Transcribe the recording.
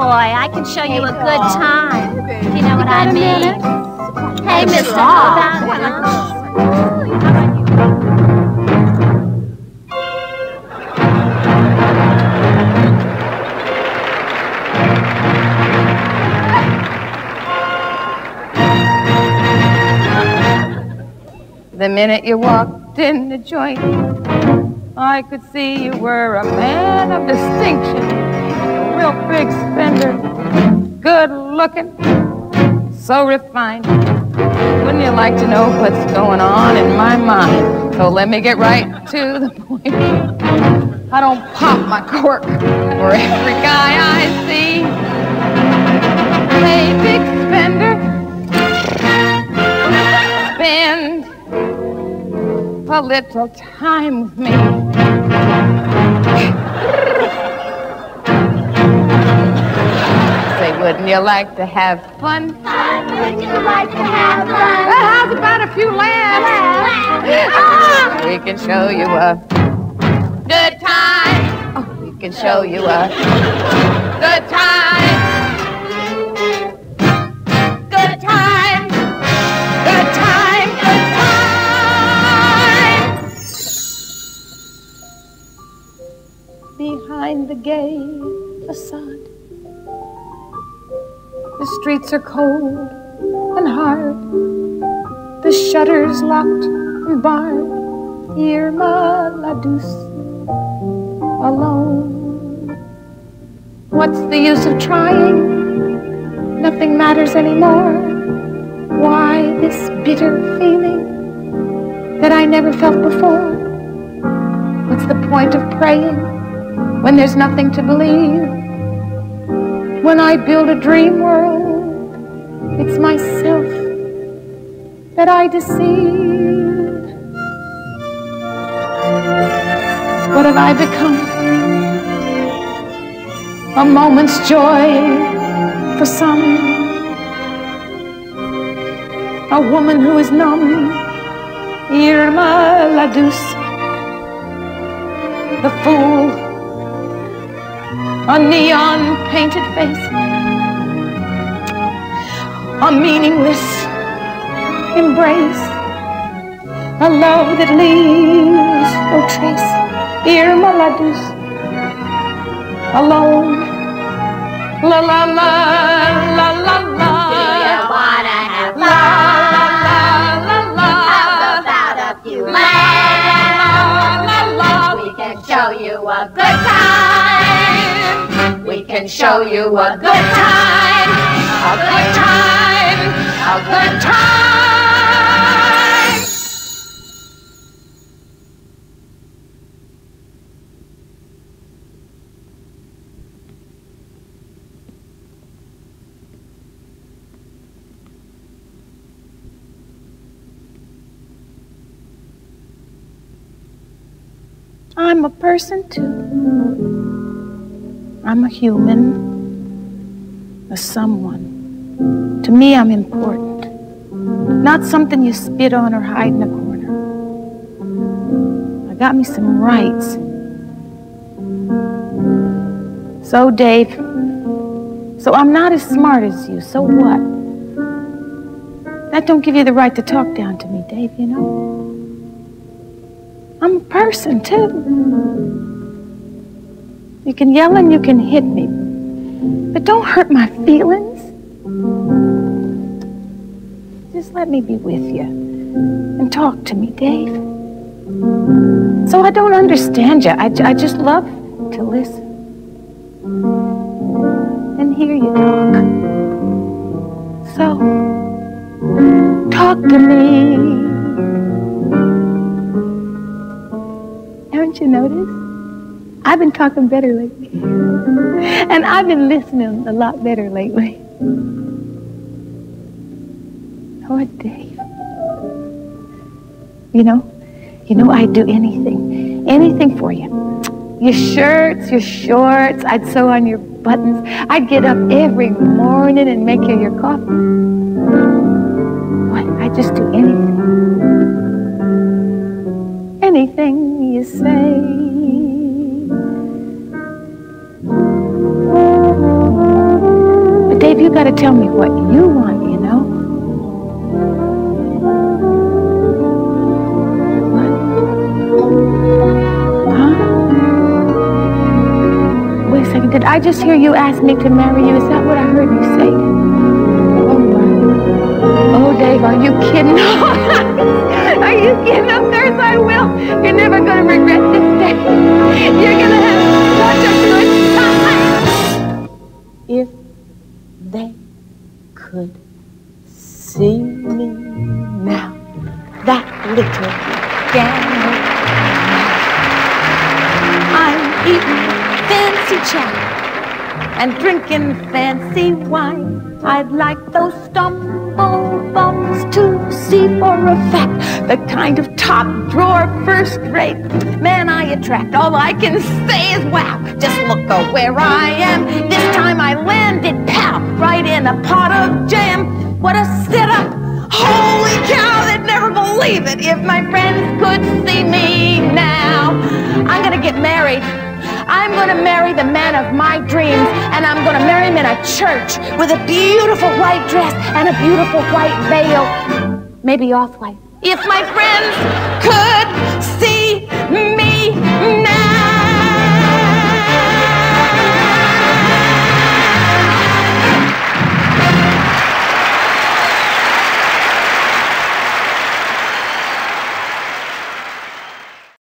boy. I can show you a good time. You know what I mean? Hey, how The minute you walked in the joint, I could see you were a man of distinction. Big spender, good looking, so refined. Wouldn't you like to know what's going on in my mind? So let me get right to the point. I don't pop my cork for every guy I see. Hey, big spender, spend a little time with me. Wouldn't you like to have fun? Would you like to have fun? Well, how's about a few laughs? Ah, we can show you a good time. Oh, we can show you a good time. Good time. Good time. Good time. Behind the gay facade, the streets are cold and hard. The shutters locked and barred. Irma la douce, alone. What's the use of trying? Nothing matters anymore. Why this bitter feeling that I never felt before? What's the point of praying when there's nothing to believe? When I build a dream world, it's myself that I deceive. What have I become? A moment's joy for some. A woman who is numb. Irma la. The fool. A neon painted face. A meaningless embrace. A love that leaves no trace. Irma la douce. Alone. La la la la la la. wanna have La la la la la. about a few La la la. We can show you a good time. We can show you a good time. I'm a person too. I'm a human, a someone. To me, I'm important. Not something you spit on or hide in a corner. I got me some rights. So, Dave, so I'm not as smart as you. So what? That don't give you the right to talk down to me, Dave, you know? A person too. You can yell and you can hit me, but don't hurt my feelings. Just let me be with you and talk to me, Dave. So I don't understand you. I, I just love to listen and hear you talk. So talk to me. You noticed? I've been talking better lately. And I've been listening a lot better lately. Oh, Dave. You know, you know, I'd do anything, anything for you. Your shirts, your shorts, I'd sew on your buttons. I'd get up every morning and make you your coffee. I'd just do anything. Anything you say. to tell me what you want, you know? What? Huh? Wait a second. Did I just hear you ask me to marry you? Is that what I heard you say? Oh, oh Dave, are you kidding? are you kidding? Of course I will. You're never going to regret this day. You're going to have such a good time. If they could see me now, that little gal. I'm eating fancy chow and drinking fancy wine. I'd like those stumble bums to see for a fact the kind of top drawer, first rate man I attract. All I can say is wow, just look at where I am. This time I landed, pow, right in a pot of jam. What a setup! Holy cow, they'd never believe it if my friends could see me now. I'm gonna get married. I'm to marry the man of my dreams, and I'm going a church with a beautiful white dress and a beautiful white veil, maybe off white. If my friends could see me now.